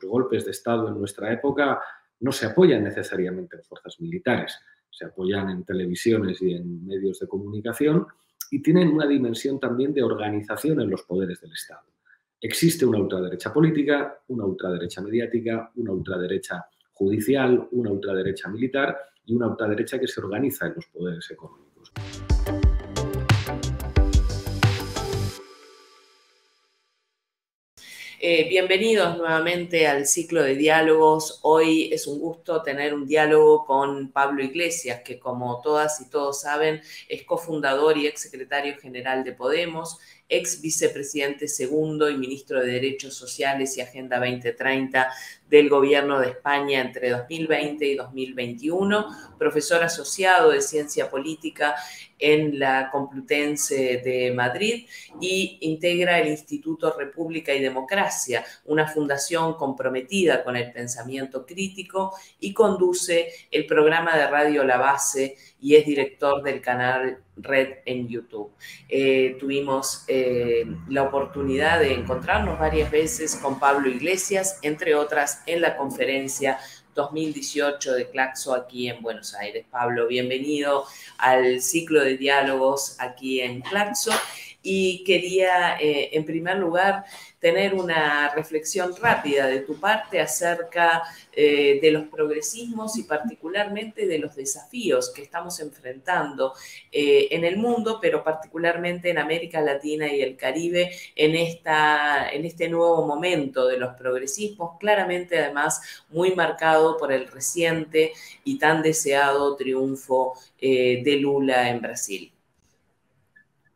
los golpes de Estado en nuestra época no se apoyan necesariamente en fuerzas militares, se apoyan en televisiones y en medios de comunicación y tienen una dimensión también de organización en los poderes del Estado. Existe una ultraderecha política, una ultraderecha mediática, una ultraderecha judicial, una ultraderecha militar y una ultraderecha que se organiza en los poderes económicos. Eh, bienvenidos nuevamente al ciclo de diálogos. Hoy es un gusto tener un diálogo con Pablo Iglesias, que como todas y todos saben, es cofundador y ex secretario general de Podemos, ex vicepresidente segundo y ministro de Derechos Sociales y Agenda 2030 del Gobierno de España entre 2020 y 2021, profesor asociado de Ciencia Política en la Complutense de Madrid y integra el Instituto República y Democracia, una fundación comprometida con el pensamiento crítico y conduce el programa de Radio La Base y es director del canal Red en YouTube. Eh, tuvimos eh, la oportunidad de encontrarnos varias veces con Pablo Iglesias, entre otras en la conferencia 2018 de Claxo aquí en Buenos Aires. Pablo, bienvenido al ciclo de diálogos aquí en Claxo y quería, eh, en primer lugar, tener una reflexión rápida de tu parte acerca eh, de los progresismos y particularmente de los desafíos que estamos enfrentando eh, en el mundo, pero particularmente en América Latina y el Caribe en, esta, en este nuevo momento de los progresismos, claramente además muy marcado por el reciente y tan deseado triunfo de Lula en Brasil.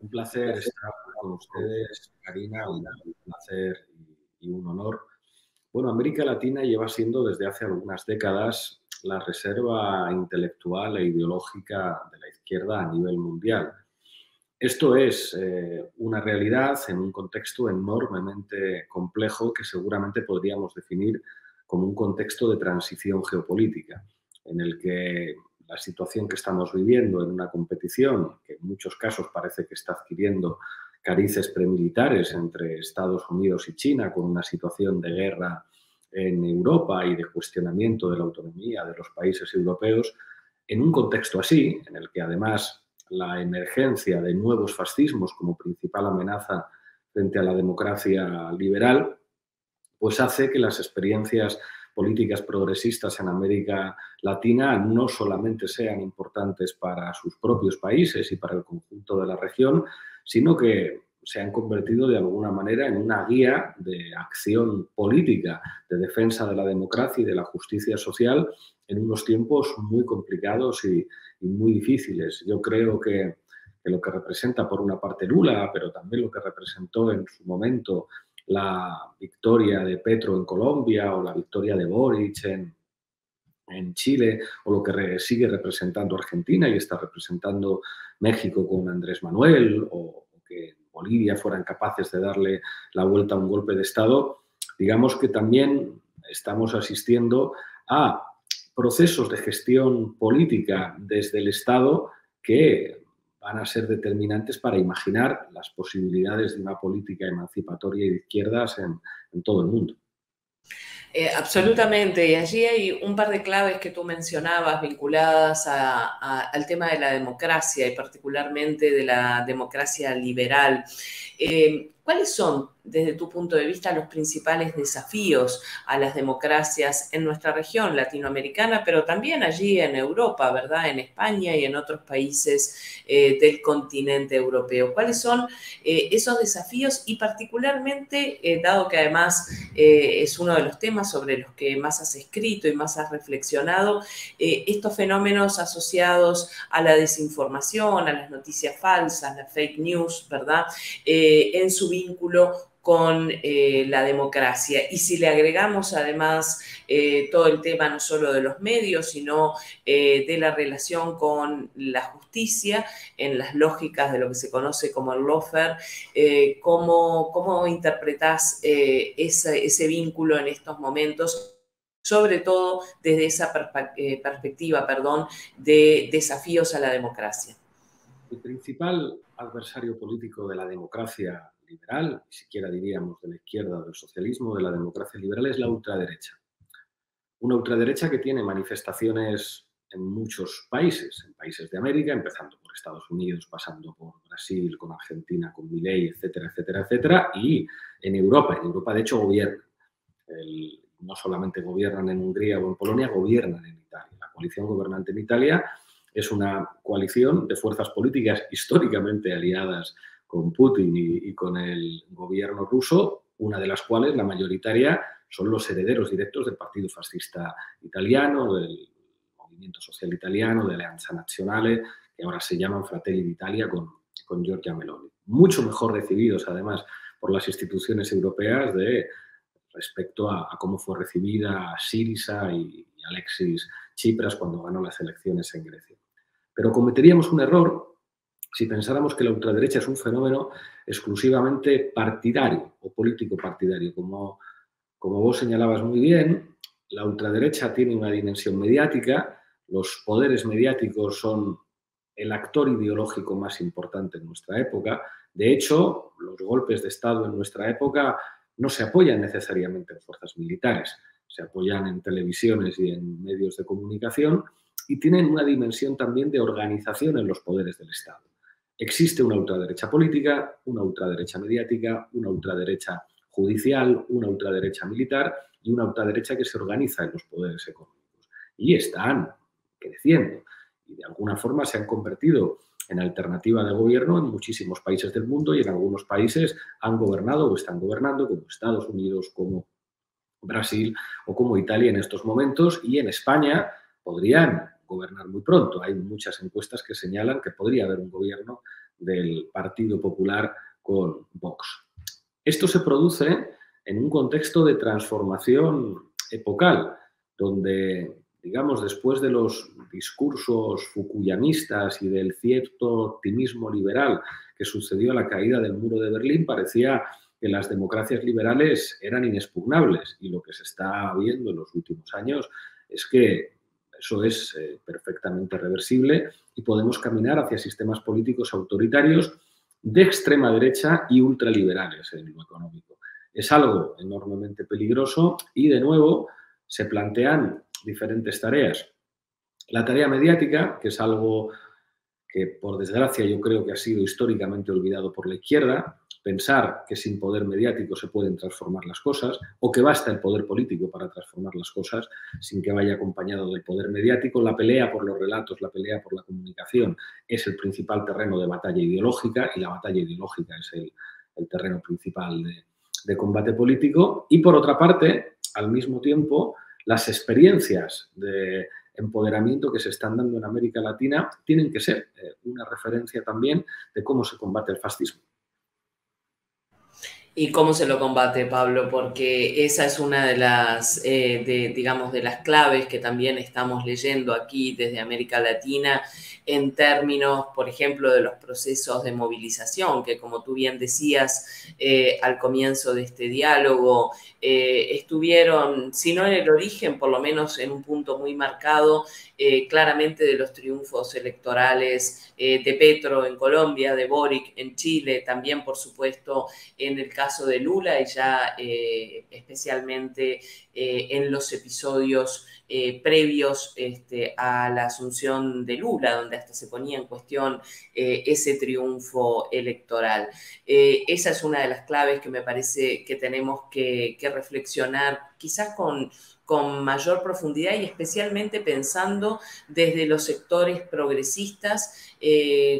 Un placer estar con ustedes, Karina, un placer y un honor. Bueno, América Latina lleva siendo desde hace algunas décadas la reserva intelectual e ideológica de la izquierda a nivel mundial. Esto es eh, una realidad en un contexto enormemente complejo que seguramente podríamos definir como un contexto de transición geopolítica, en el que la situación que estamos viviendo en una competición, que en muchos casos parece que está adquiriendo carices premilitares entre Estados Unidos y China, con una situación de guerra en Europa y de cuestionamiento de la autonomía de los países europeos, en un contexto así, en el que además la emergencia de nuevos fascismos como principal amenaza frente a la democracia liberal, pues hace que las experiencias políticas progresistas en América Latina no solamente sean importantes para sus propios países y para el conjunto de la región, sino que se han convertido de alguna manera en una guía de acción política, de defensa de la democracia y de la justicia social en unos tiempos muy complicados y, muy difíciles. Yo creo que, que, lo que representa por una parte Lula, pero también lo que representó en su momento la victoria de Petro en Colombia o la victoria de Boric en, en Chile o lo que sigue representando Argentina y está representando México con Andrés Manuel o, que Bolivia fueran capaces de darle la vuelta a un golpe de Estado, digamos que también estamos asistiendo a procesos de gestión política desde el Estado que van a ser determinantes para imaginar las posibilidades de una política emancipatoria y de izquierdas en, todo el mundo. Eh, absolutamente, y allí hay un par de claves que tú mencionabas vinculadas al tema de la democracia y particularmente de la democracia liberal. Eh, ¿Cuáles son, desde tu punto de vista, los principales desafíos a las democracias en nuestra región latinoamericana, pero también allí en Europa, ¿verdad? En España y en otros países eh, del continente europeo. ¿Cuáles son eh, esos desafíos y particularmente, eh, dado que además es uno de los temas sobre los que más has escrito y más has reflexionado, estos fenómenos asociados a la desinformación, a las noticias falsas, las fake news, ¿verdad? en su vínculo con eh, la democracia. Y si le agregamos además eh, todo el tema no solo de los medios, sino eh, de la relación con la justicia en las lógicas de lo que se conoce como el lawfare, ¿cómo, ¿cómo, interpretás ese, vínculo en estos momentos? sobre todo desde esa perspectiva perdón, de desafíos a la democracia. El principal adversario político de la democracia liberal, ni siquiera diríamos de la izquierda, del socialismo, de la democracia liberal, es la ultraderecha. Una ultraderecha que tiene manifestaciones en muchos países, en países de América, empezando por Estados Unidos, pasando por Brasil, con Argentina, con Milei, etcétera, etcétera, etcétera, y en Europa. En Europa, de hecho, gobiernan. no solamente gobiernan en Hungría o en Polonia, gobiernan en Italia. La coalición gobernante en Italia es una coalición de fuerzas políticas históricamente aliadas con Putin y, con el gobierno ruso, una de las cuales, la mayoritaria, son los herederos directos del Partido Fascista Italiano, del Movimiento Social Italiano, de Alleanza Nazionale, que ahora se llaman Fratelli d'Italia con, con Giorgia Meloni. Mucho mejor recibidos, además, por las instituciones europeas de respecto a, cómo fue recibida Sirisa y, y Alexis Tsipras cuando ganó las elecciones en Grecia. Pero cometeríamos un error si pensáramos que la ultraderecha es un fenómeno exclusivamente partidario o político partidario. Como, como vos señalabas muy bien, la ultraderecha tiene una dimensión mediática, los poderes mediáticos son el actor ideológico más importante en nuestra época. De hecho, los golpes de Estado en nuestra época no se apoyan necesariamente en fuerzas militares, se apoyan en televisiones y en medios de comunicación y tienen una dimensión también de organización en los poderes del Estado. Existe una ultraderecha política, una ultraderecha mediática, una ultraderecha judicial, una ultraderecha militar y una ultraderecha que se organiza en los poderes económicos. Y están creciendo y de alguna forma se han convertido en alternativa de gobierno en muchísimos países del mundo y en algunos países han gobernado o están gobernando, como Estados Unidos, como Brasil o como Italia en estos momentos y en España podrían gobernar muy pronto. Hay muchas encuestas que señalan que podría haber un gobierno del Partido Popular con Vox. Esto se produce en un contexto de transformación epocal, donde, digamos, después de los discursos fukuyamistas y del cierto optimismo liberal que sucedió a la caída del muro de Berlín, parecía que las democracias liberales eran inexpugnables y lo que se está viendo en los últimos años es que eso es eh, perfectamente reversible y podemos caminar hacia sistemas políticos autoritarios de extrema derecha y ultraliberales en lo económico. Es algo enormemente peligroso y, de nuevo, se plantean diferentes tareas. La tarea mediática, que es algo que, por desgracia, yo creo que ha sido históricamente olvidado por la izquierda, pensar que sin poder mediático se pueden transformar las cosas o que basta el poder político para transformar las cosas sin que vaya acompañado del poder mediático. La pelea por los relatos, la pelea por la comunicación es el principal terreno de batalla ideológica y la batalla ideológica es el, terreno principal de, combate político. Y por otra parte, al mismo tiempo, las experiencias de empoderamiento que se están dando en América Latina tienen que ser eh, una referencia también de cómo se combate el fascismo. ¿Y cómo se lo combate, Pablo? Porque esa es una de las, eh, digamos, de las claves que también estamos leyendo aquí desde América Latina en términos, por ejemplo, de los procesos de movilización, que como tú bien decías eh, al comienzo de este diálogo, eh, estuvieron, si no en el origen, por lo menos en un punto muy marcado, eh, claramente de los triunfos electorales de Petro en Colombia, de Boric en Chile, también por supuesto en el caso de Lula y ya especialmente en los episodios eh, previos este, a la asunción de Lula, donde hasta se ponía en cuestión eh, ese triunfo electoral. Eh, esa es una de las claves que me parece que tenemos que, reflexionar, quizás con, con mayor profundidad y especialmente pensando desde los sectores progresistas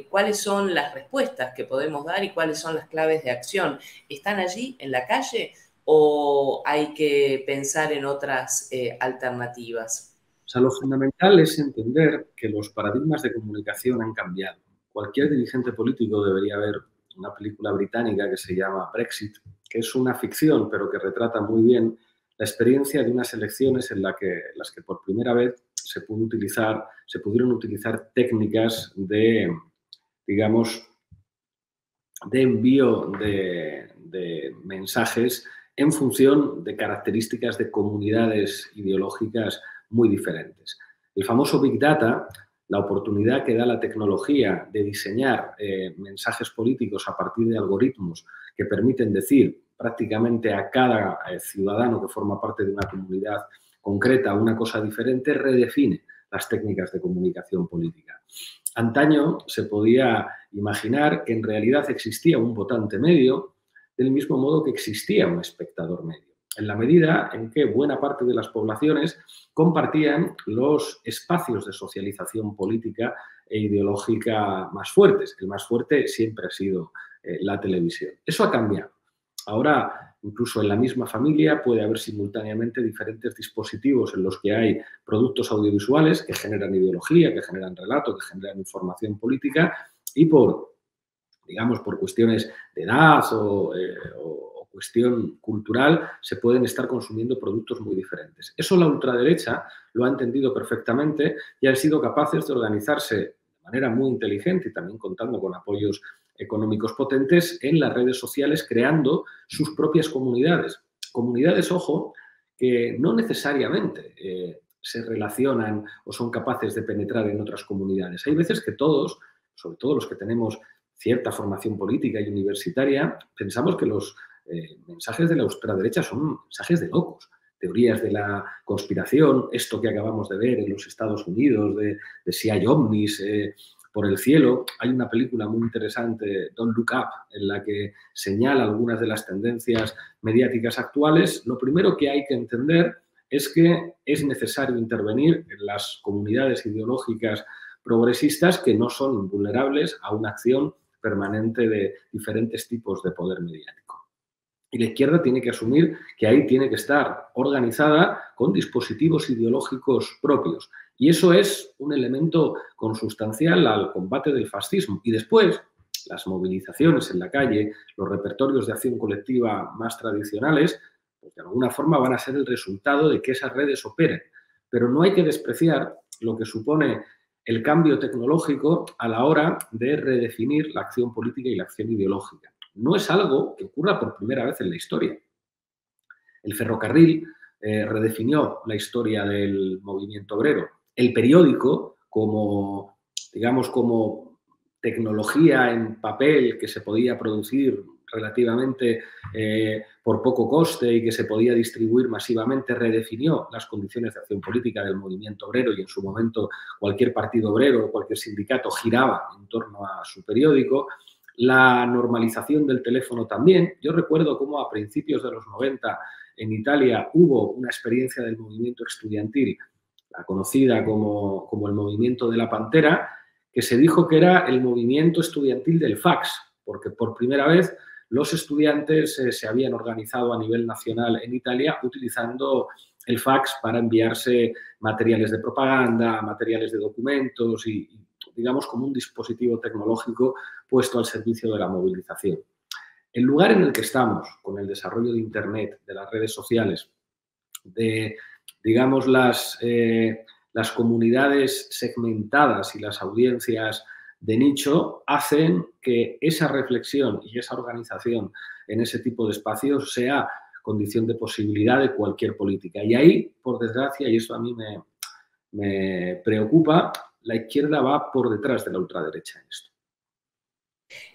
cuáles son las respuestas que podemos dar y cuáles son las claves de acción. ¿Están allí en la calle? o hay que pensar en otras eh, alternativas? O sea, lo fundamental es entender que los paradigmas de comunicación han cambiado. Cualquier dirigente político debería ver una película británica que se llama Brexit, que es una ficción, pero que retrata muy bien la experiencia de unas elecciones en la que, las que por primera vez se, pudieron utilizar técnicas de, digamos, de envío de, de mensajes en función de características de comunidades ideológicas muy diferentes. El famoso Big Data, la oportunidad que da la tecnología de diseñar eh, mensajes políticos a partir de algoritmos que permiten decir prácticamente a cada eh, ciudadano que forma parte de una comunidad concreta una cosa diferente, redefine las técnicas de comunicación política. Antaño se podía imaginar que en realidad existía un votante medio del mismo modo que existía un espectador medio en la medida en que buena parte de las poblaciones compartían los espacios de socialización política e ideológica más fuertes. El más fuerte siempre ha sido eh, la televisión. Eso ha cambiado. Ahora, incluso en la misma familia puede haber simultáneamente diferentes dispositivos en los que hay productos audiovisuales que generan ideología, que generan relato, que generan información política y por, digamos, por cuestiones de edad o, eh, o cuestión cultural, se pueden estar consumiendo productos muy diferentes. Eso la ultraderecha lo ha entendido perfectamente y han sido capaces de organizarse de manera muy inteligente y también contando con apoyos económicos potentes en las redes sociales, creando sus propias comunidades. Comunidades, ojo, que no necesariamente eh, se relacionan o son capaces de penetrar en otras comunidades. Hay veces que todos, sobre todo los que tenemos cierta formación política y universitaria, pensamos que los eh, mensajes de la ultraderecha son mensajes de locos. Teorías de la conspiración, esto que acabamos de ver en los Estados Unidos, de, si hay ovnis eh, por el cielo. Hay una película muy interesante, Don't Look Up, en la que señala algunas de las tendencias mediáticas actuales. Lo primero que hay que entender es que es necesario intervenir en las comunidades ideológicas progresistas que no son vulnerables a una acción permanente de diferentes tipos de poder mediático. Y la izquierda tiene que asumir que ahí tiene que estar organizada con dispositivos ideológicos propios. Y eso es un elemento consustancial al combate del fascismo. Y después, las movilizaciones en la calle, los repertorios de acción colectiva más tradicionales, pues de alguna forma van a ser el resultado de que esas redes operen. Pero no hay que despreciar lo que supone el cambio tecnológico a la hora de redefinir la acción política y la acción ideológica no es algo que ocurra por primera vez en la historia. El ferrocarril eh, redefinió la historia del movimiento obrero. El periódico, como, digamos, como tecnología en papel que se podía producir relativamente eh, por poco coste y que se podía distribuir masivamente, redefinió las condiciones de acción política del movimiento obrero y en su momento cualquier partido obrero o cualquier sindicato giraba en torno a su periódico la normalización del teléfono también. Yo recuerdo cómo a principios de los 90 en Italia hubo una experiencia del movimiento estudiantil, la conocida como, el movimiento de la Pantera, que se dijo que era el movimiento estudiantil del fax, porque por primera vez los estudiantes eh, se habían organizado a nivel nacional en Italia utilizando el fax para enviarse materiales de propaganda, materiales de documentos y, digamos, como un dispositivo tecnológico puesto al servicio de la movilización. El lugar en el que estamos, con el desarrollo de Internet, de las redes sociales, de, digamos, las, eh, las comunidades segmentadas y las audiencias de nicho, hacen que esa reflexión y esa organización en ese tipo de espacios sea condición de posibilidad de cualquier política. Y ahí, por desgracia, y eso a mí me, me preocupa, la izquierda va por detrás de la ultraderecha en esto.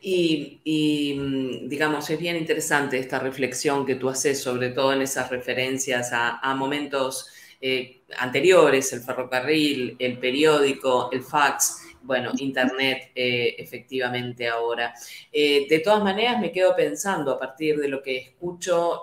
Y, mm, digamos, es bien interesante esta reflexión que tú haces, sobre todo en esas referencias a, momentos eh, anteriores, el ferrocarril, el periódico, el fax, bueno, Internet eh, efectivamente ahora. Eh, de todas maneras, me quedo pensando a partir de lo que escucho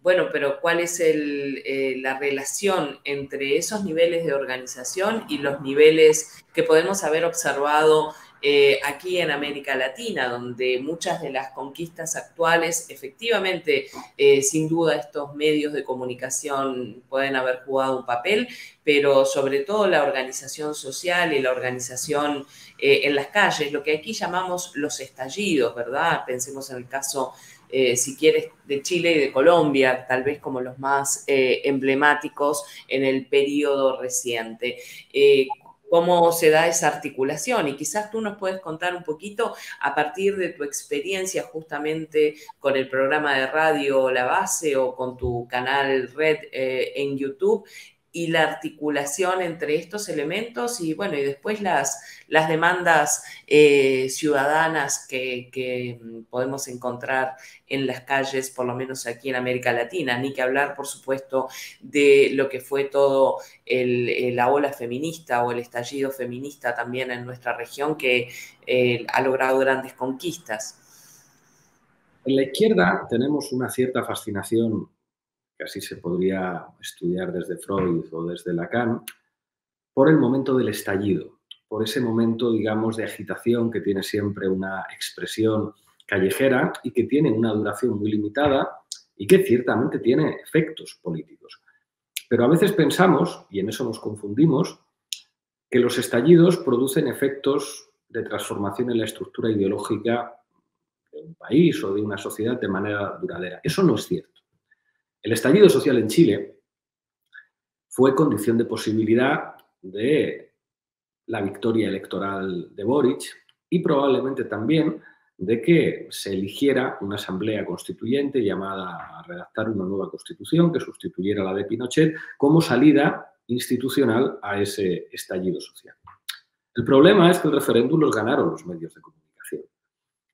bueno, pero ¿cuál es eh, la relación entre esos niveles de organización y los niveles que podemos haber observado eh, aquí en América Latina, donde muchas de las conquistas actuales, efectivamente, eh, sin duda estos medios de comunicación pueden haber jugado un papel, pero sobre todo la organización social y la organización en las calles, lo que aquí llamamos los estallidos, ¿verdad? Pensemos en el caso eh, si quieres, de Chile y de Colombia, tal vez como los más eh, emblemáticos en el periodo reciente. Eh, ¿Cómo se da esa articulación? Y quizás tú nos puedes contar un poquito a partir de tu experiencia justamente con el programa de radio La Base o con tu canal Red en YouTube, y la articulación entre estos elementos y bueno, y después las, las demandas eh, ciudadanas que, podemos encontrar en las calles, por lo menos aquí en América Latina, ni que hablar, por supuesto, de lo que fue todo la ola feminista o el estallido feminista también en nuestra región que eh, ha logrado grandes conquistas. En la izquierda tenemos una cierta fascinación así se podría estudiar desde Freud o desde Lacan, por el momento del estallido, por ese momento, digamos, de agitación que tiene siempre una expresión callejera y que tiene una duración muy limitada y que ciertamente tiene efectos políticos. Pero a veces pensamos, y en eso nos confundimos, que los estallidos producen efectos de transformación en la estructura ideológica de un país o de una sociedad de manera duradera. Eso no es cierto. El estallido social en Chile fue condición de posibilidad de la victoria electoral de Boric y probablemente también de que se eligiera una asamblea constituyente llamada a redactar una nueva constitución que sustituyera la de Pinochet como salida institucional a ese estallido social. El problema es que el referéndum los ganaron los medios de comunicación.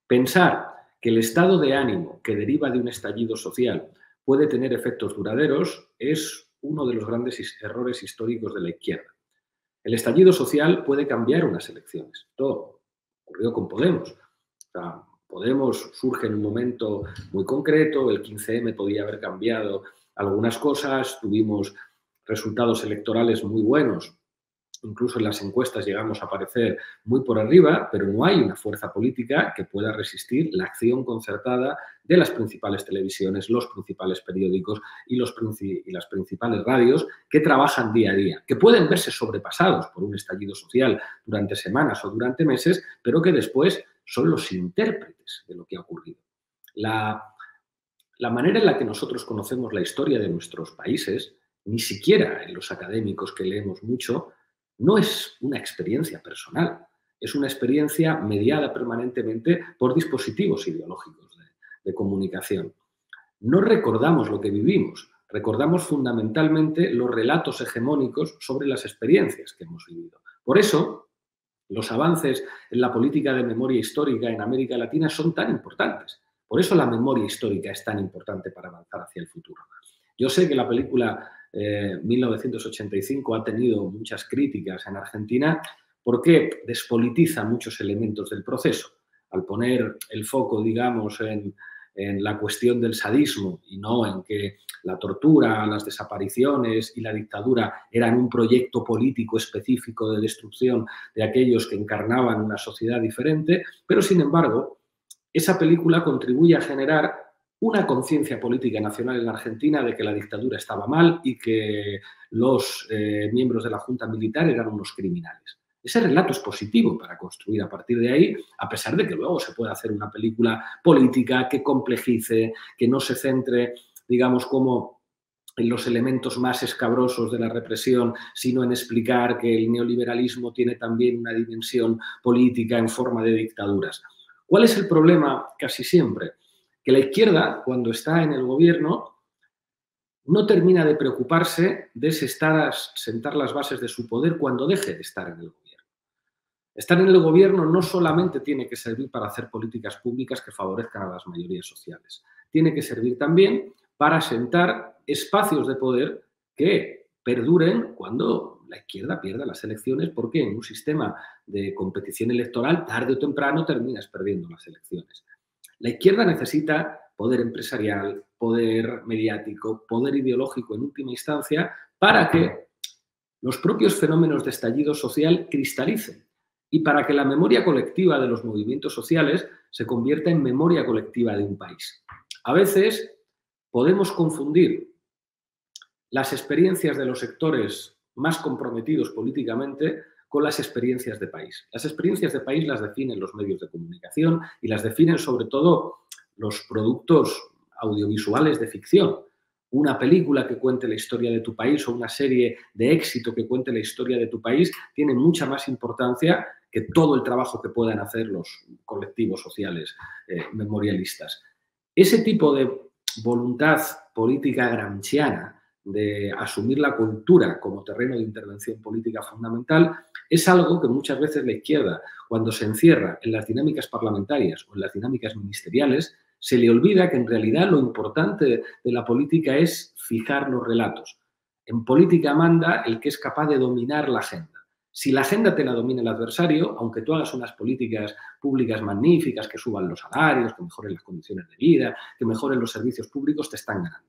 Pensar que el estado de ánimo que deriva de un estallido social puede tener efectos duraderos es uno de los grandes errores históricos de la izquierda. El estallido social puede cambiar unas elecciones. Todo ocurrió con Podemos. Podemos surge en un momento muy concreto, el 15M podía haber cambiado algunas cosas, tuvimos resultados electorales muy buenos incluso en las encuestas llegamos a aparecer muy por arriba, pero no hay una fuerza política que pueda resistir la acción concertada de las principales televisiones, los principales periódicos y, los las principales radios que trabajan día a día, que pueden verse sobrepasados por un estallido social durante semanas o durante meses, pero que después son los intérpretes de lo que ha ocurrido. La, la manera en la que nosotros conocemos la historia de nuestros países, ni siquiera en los académicos que leemos mucho, no es una experiencia personal, es una experiencia mediada permanentemente por dispositivos ideológicos de, comunicación. No recordamos lo que vivimos, recordamos fundamentalmente los relatos hegemónicos sobre las experiencias que hemos vivido. Por eso, los avances en la política de memoria histórica en América Latina son tan importantes. Por eso la memoria histórica es tan importante para avanzar hacia el futuro. Yo sé que la película 1985 eh, ha tenido muchas críticas en Argentina porque despolitiza muchos elementos del proceso. Al poner el foco, digamos, en, en la cuestión del sadismo y no en que la tortura, las desapariciones y la dictadura eran un proyecto político específico de destrucción de aquellos que encarnaban una sociedad diferente, pero sin embargo, esa película contribuye a generar una conciencia política nacional en Argentina de que la dictadura estaba mal y que los eh, miembros de la Junta Militar eran unos criminales. Ese relato es positivo para construir a partir de ahí, a pesar de que luego se pueda hacer una película política que complejice, que no se centre, digamos, como en los elementos más escabrosos de la represión, sino en explicar que el neoliberalismo tiene también una dimensión política en forma de dictaduras. ¿Cuál es el problema casi siempre? que la izquierda, cuando está en el gobierno, no termina de preocuparse de sentar las bases de su poder cuando deje de estar en el gobierno. Estar en el gobierno no solamente tiene que servir para hacer políticas públicas que favorezcan a las mayorías sociales, tiene que servir también para sentar espacios de poder que perduren cuando la izquierda pierda las elecciones, porque en un sistema de competición electoral, tarde o temprano, terminas perdiendo las elecciones. La izquierda necesita poder empresarial, poder mediático, poder ideológico en última instancia, para que los propios fenómenos de estallido social cristalicen y para que la memoria colectiva de los movimientos sociales se convierta en memoria colectiva de un país. A veces podemos confundir las experiencias de los sectores más comprometidos políticamente con las experiencias de país. Las experiencias de país las definen los medios de comunicación y las definen sobre todo los productos audiovisuales de ficción. Una película que cuente la historia de tu país o una serie de éxito que cuente la historia de tu país tiene mucha más importancia que todo el trabajo que puedan hacer los colectivos sociales eh, memorialistas. Ese tipo de voluntad política gramsciana de asumir la cultura como terreno de intervención política fundamental, es algo que muchas veces la izquierda, cuando se encierra en las dinámicas parlamentarias o en las dinámicas ministeriales, se le olvida que en realidad lo importante de la política es fijar los relatos. En política manda el que es capaz de dominar la agenda. Si la agenda te la domina el adversario, aunque tú hagas unas políticas públicas magníficas, que suban los salarios, que mejoren las condiciones de vida, que mejoren los servicios públicos, te están ganando.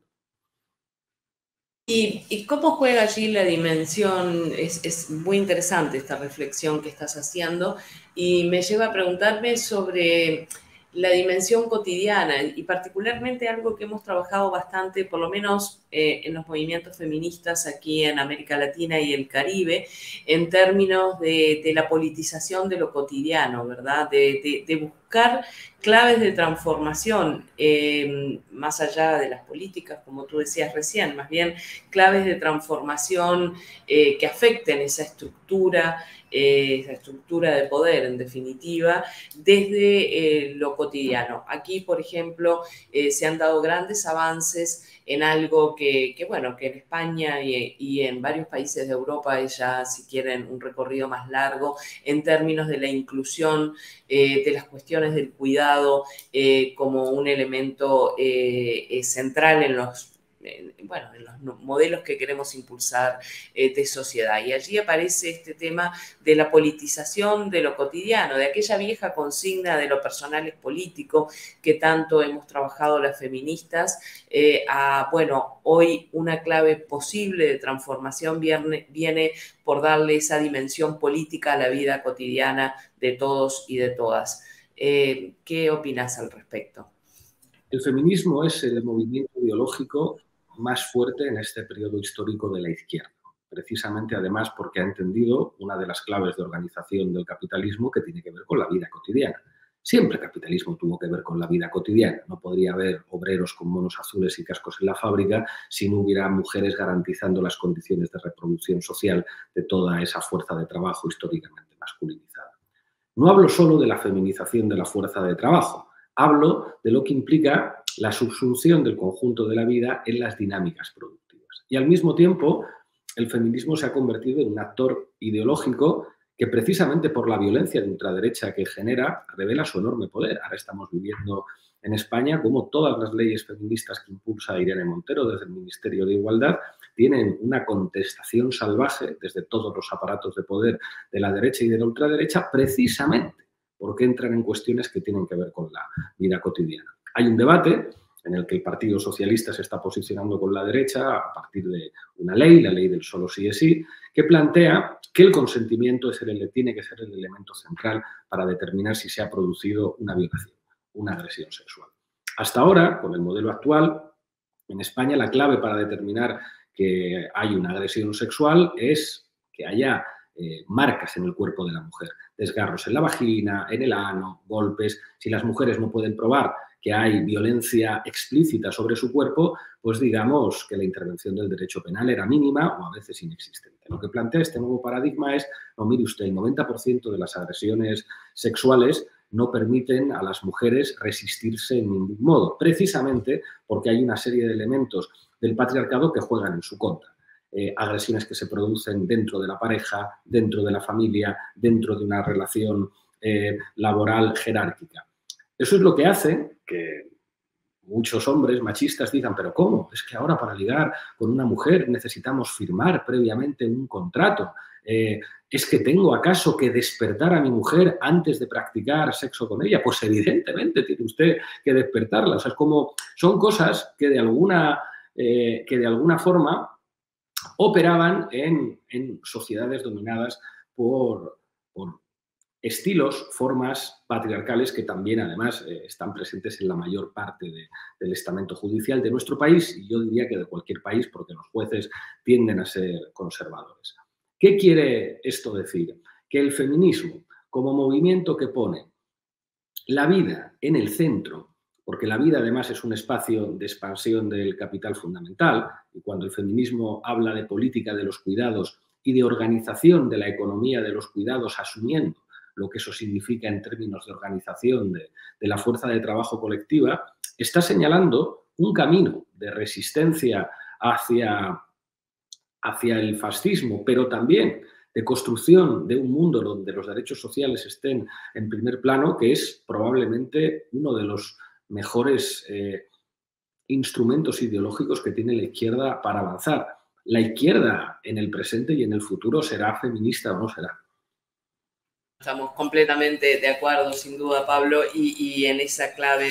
¿Y, cómo juega allí la dimensión? Es, muy interesante esta reflexión que estás haciendo y me lleva a preguntarme sobre la dimensión cotidiana y particularmente algo que hemos trabajado bastante, por lo menos eh, en los movimientos feministas aquí en América Latina y el Caribe, en términos de, la politización de lo cotidiano, ¿verdad? De, buscar claves de transformación, eh, más allá de las políticas, como tú decías recién, más bien claves de transformación eh, que afecten esa estructura esa estructura de poder, en definitiva, desde lo cotidiano. Aquí, por ejemplo, se han dado grandes avances en algo que, bueno, que en España y, en varios países de Europa es ya, si quieren, un recorrido más largo en términos de la inclusión eh, de las cuestiones del cuidado eh, como un elemento eh, central en los bueno, en los modelos que queremos impulsar eh, de sociedad. Y allí aparece este tema de la politización de lo cotidiano, de aquella vieja consigna de lo personal es político que tanto hemos trabajado las feministas, eh, a, bueno, hoy una clave posible de transformación viene, viene por darle esa dimensión política a la vida cotidiana de todos y de todas. Eh, ¿Qué opinas al respecto? El feminismo es el movimiento ideológico más fuerte en este periodo histórico de la izquierda, precisamente además porque ha entendido una de las claves de organización del capitalismo que tiene que ver con la vida cotidiana. Siempre el capitalismo tuvo que ver con la vida cotidiana. No podría haber obreros con monos azules y cascos en la fábrica si no hubiera mujeres garantizando las condiciones de reproducción social de toda esa fuerza de trabajo históricamente masculinizada. No hablo solo de la feminización de la fuerza de trabajo, hablo de lo que implica la subsunción del conjunto de la vida en las dinámicas productivas. Y al mismo tiempo, el feminismo se ha convertido en un actor ideológico que precisamente por la violencia de ultraderecha que genera revela su enorme poder. Ahora estamos viviendo en España como todas las leyes feministas que impulsa Irene Montero desde el Ministerio de Igualdad tienen una contestación salvaje desde todos los aparatos de poder de la derecha y de la ultraderecha precisamente porque entran en cuestiones que tienen que ver con la vida cotidiana. Hay un debate en el que el Partido Socialista se está posicionando con la derecha a partir de una ley, la ley del solo sí es sí, que plantea que el consentimiento tiene que ser el elemento central para determinar si se ha producido una violación, una agresión sexual. Hasta ahora, con el modelo actual, en España la clave para determinar que hay una agresión sexual es que haya eh, marcas en el cuerpo de la mujer, desgarros en la vagina, en el ano, golpes. Si las mujeres no pueden probar que hay violencia explícita sobre su cuerpo, pues digamos que la intervención del derecho penal era mínima o a veces inexistente. Lo que plantea este nuevo paradigma es, no mire usted, el 90% de las agresiones sexuales no permiten a las mujeres resistirse en ningún modo, precisamente porque hay una serie de elementos del patriarcado que juegan en su contra. Eh, agresiones que se producen dentro de la pareja, dentro de la familia, dentro de una relación eh, laboral jerárquica. Eso es lo que hace que muchos hombres machistas digan, pero ¿cómo? Es que ahora para ligar con una mujer necesitamos firmar previamente un contrato. Eh, ¿Es que tengo acaso que despertar a mi mujer antes de practicar sexo con ella? Pues evidentemente tiene usted que despertarla. O sea, es como, son cosas que de alguna, eh, que de alguna forma operaban en, sociedades dominadas por, por estilos, formas patriarcales que también además eh, están presentes en la mayor parte del estamento judicial de nuestro país y yo diría que de cualquier país porque los jueces tienden a ser conservadores. ¿Qué quiere esto decir? Que el feminismo como movimiento que pone la vida en el centro, porque la vida además es un espacio de expansión del capital fundamental y cuando el feminismo habla de política de los cuidados y de organización de la economía de los cuidados asumiendo lo que eso significa en términos de organización de, la fuerza de trabajo colectiva, está señalando un camino de resistencia hacia, hacia el fascismo, pero también de construcción de un mundo donde los derechos sociales estén en primer plano, que es probablemente uno de los mejores eh, instrumentos ideológicos que tiene la izquierda para avanzar. La izquierda en el presente y en el futuro será feminista o no será. Estamos completamente de acuerdo, sin duda, Pablo, y, en esa clave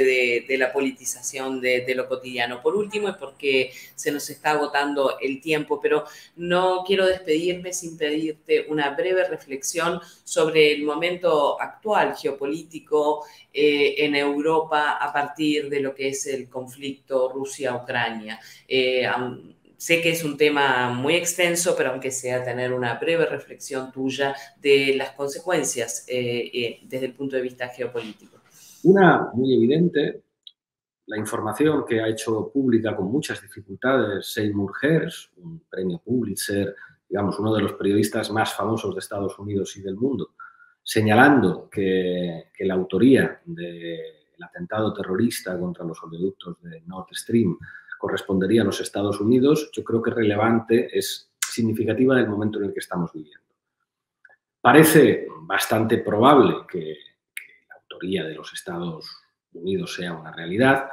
de, la politización de, lo cotidiano. Por último, es porque se nos está agotando el tiempo, pero no quiero despedirme sin pedirte una breve reflexión sobre el momento actual geopolítico eh, en Europa a partir de lo que es el conflicto Rusia-Ucrania. Eh, Sé que es un tema muy extenso, pero aunque sea tener una breve reflexión tuya de las consecuencias eh, eh, desde el punto de vista geopolítico. Una muy evidente, la información que ha hecho pública con muchas dificultades Seymour Hersh, un premio Pulitzer, digamos, uno de los periodistas más famosos de Estados Unidos y del mundo, señalando que, que la autoría del atentado terrorista contra los oleoductos de Nord Stream correspondería a los Estados Unidos, yo creo que es relevante, es significativa del momento en el que estamos viviendo. Parece bastante probable que, la autoría de los Estados Unidos sea una realidad.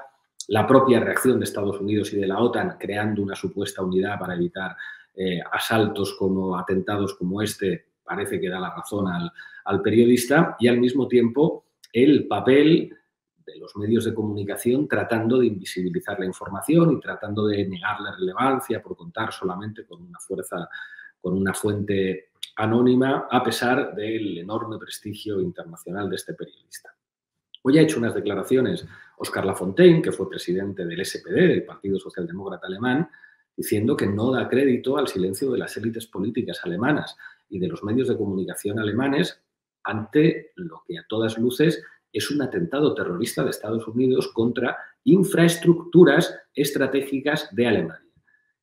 La propia reacción de Estados Unidos y de la OTAN creando una supuesta unidad para evitar eh, asaltos como atentados como este parece que da la razón al, al periodista y al mismo tiempo el papel de los medios de comunicación tratando de invisibilizar la información y tratando de negarle relevancia por contar solamente con una fuerza, con una fuente anónima, a pesar del enorme prestigio internacional de este periodista. Hoy ha hecho unas declaraciones Oscar Lafontaine, que fue presidente del SPD, del Partido Socialdemócrata Alemán, diciendo que no da crédito al silencio de las élites políticas alemanas y de los medios de comunicación alemanes ante lo que a todas luces es un atentado terrorista de Estados Unidos contra infraestructuras estratégicas de Alemania.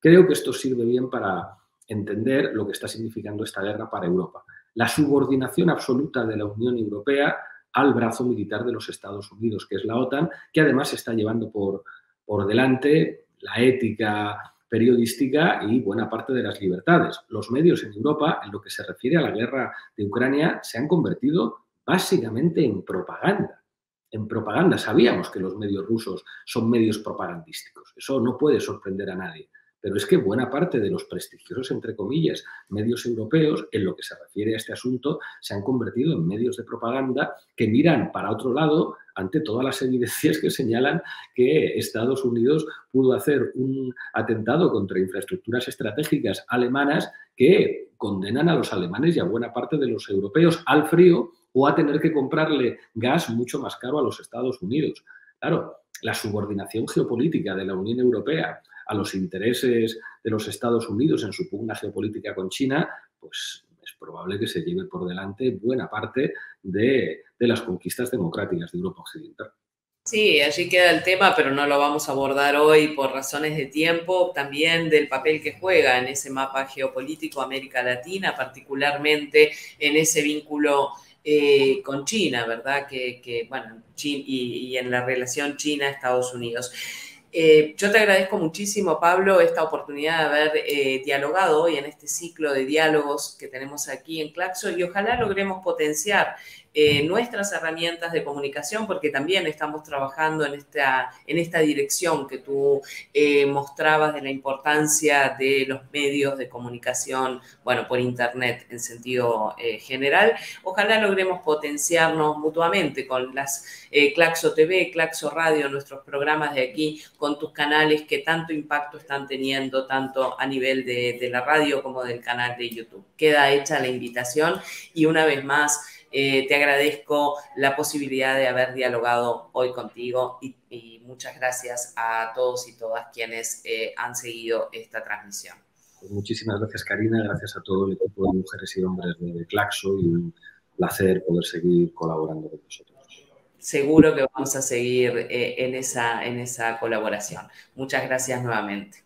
Creo que esto sirve bien para entender lo que está significando esta guerra para Europa. La subordinación absoluta de la Unión Europea al brazo militar de los Estados Unidos, que es la OTAN, que además está llevando por, por delante la ética periodística y buena parte de las libertades. Los medios en Europa, en lo que se refiere a la guerra de Ucrania, se han convertido básicamente en propaganda. En propaganda sabíamos que los medios rusos son medios propagandísticos. Eso no puede sorprender a nadie. Pero es que buena parte de los prestigiosos, entre comillas, medios europeos, en lo que se refiere a este asunto, se han convertido en medios de propaganda que miran para otro lado ante todas las evidencias que señalan que Estados Unidos pudo hacer un atentado contra infraestructuras estratégicas alemanas que condenan a los alemanes y a buena parte de los europeos al frío o a tener que comprarle gas mucho más caro a los Estados Unidos. Claro, la subordinación geopolítica de la Unión Europea a los intereses de los Estados Unidos en su pugna geopolítica con China, pues es probable que se lleve por delante buena parte de, las conquistas democráticas de Europa Occidental. Sí, allí queda el tema, pero no lo vamos a abordar hoy por razones de tiempo, también del papel que juega en ese mapa geopolítico América Latina, particularmente en ese vínculo eh, con China, ¿verdad? Que, bueno, y, en la relación China-Estados Unidos. Eh, yo te agradezco muchísimo, Pablo, esta oportunidad de haber eh, dialogado hoy en este ciclo de diálogos que tenemos aquí en Claxo y ojalá logremos potenciar eh, nuestras herramientas de comunicación, porque también estamos trabajando en esta, en esta dirección que tú eh, mostrabas de la importancia de los medios de comunicación, bueno, por Internet en sentido eh, general. Ojalá logremos potenciarnos mutuamente con las Claxo TV, Claxo Radio, nuestros programas de aquí, con tus canales que tanto impacto están teniendo, tanto a nivel de, de la radio como del canal de YouTube. Queda hecha la invitación y una vez más, eh, te agradezco la posibilidad de haber dialogado hoy contigo y, muchas gracias a todos y todas quienes eh, han seguido esta transmisión. Pues muchísimas gracias, Karina. Gracias a todo el equipo de mujeres y hombres de Claxo y un placer poder seguir colaborando con vosotros. Seguro que vamos a seguir eh, en, esa, en esa colaboración. Muchas gracias nuevamente.